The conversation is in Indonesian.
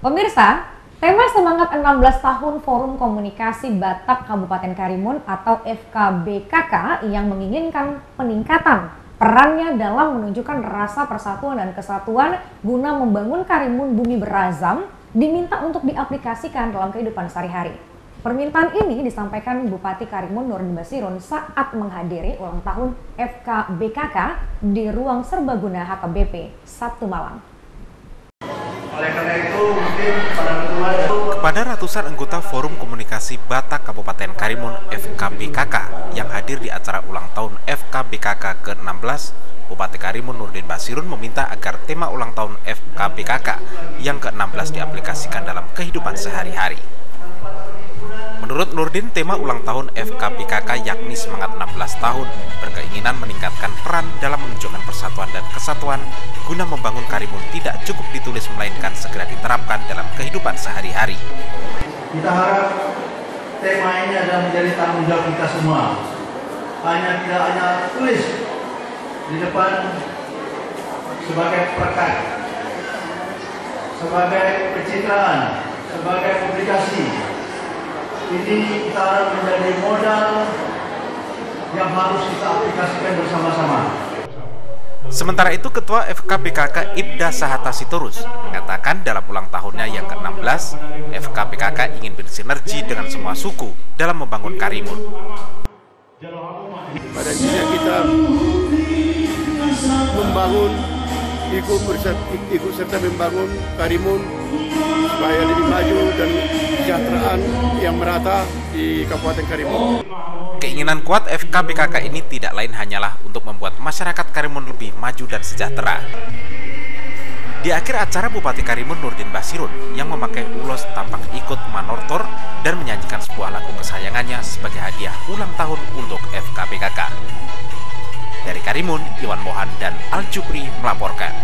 Pemirsa, tema semangat 16 tahun Forum Komunikasi Batak Kabupaten Karimun atau FKBKK yang menginginkan peningkatan perannya dalam menunjukkan rasa persatuan dan kesatuan guna membangun Karimun bumi berazam diminta untuk diaplikasikan dalam kehidupan sehari-hari. Permintaan ini disampaikan Bupati Karimun Nurdin Basirun saat menghadiri ulang tahun FKBKK di ruang serbaguna HKBP Sabtu malam. Oleh karena itu, mungkin pada ketua Kepada ratusan anggota Forum Komunikasi Batak Kabupaten Karimun FKBKK yang hadir di acara ulang tahun FKBKK ke-16, Bupati Karimun Nurdin Basirun meminta agar tema ulang tahun FKBKK yang ke-16 diaplikasikan dalam kehidupan sehari-hari. Menurut Nurdin, tema ulang tahun FKBKK yakni semangat 16 tahun berkeinginan meningkatkan peran dalam menunjukkan persatuan dan kesatuan guna membangun Karimun tidak cukup ditulis melainkan segera diterapkan dalam kehidupan sehari-hari. kita harap tema ini adalah menjadi tanggung jawab kita semua. Hanya tidak hanya tulis di depan sebagai perekat, sebagai pencitraan, sebagai publikasi. Ini kita harap menjadi modal yang harus kita aplikasikan bersama-sama. Sementara itu, Ketua FKBKK Ibda Sahata Sitorus mengatakan dalam ulang tahunnya yang ke-16, FKBKK ingin bersinergi dengan semua suku dalam membangun Karimun. pada intinya kita membangun ikut berserta, ikut serta membangun Karimun supaya lebih maju dan kesejahteraan yang merata di Kabupaten Karimun. Keinginan kuat FKBKK ini tidak lain hanyalah untuk membuat masyarakat Karimun lebih maju dan sejahtera. Di akhir acara Bupati Karimun Nurdin Basirun yang memakai ulos tampak ikut manortor dan menyanyikan sebuah lagu kesayangannya sebagai hadiah ulang tahun untuk FKBKK. Dari Karimun, Iwan Mohan dan Al Jupri melaporkan.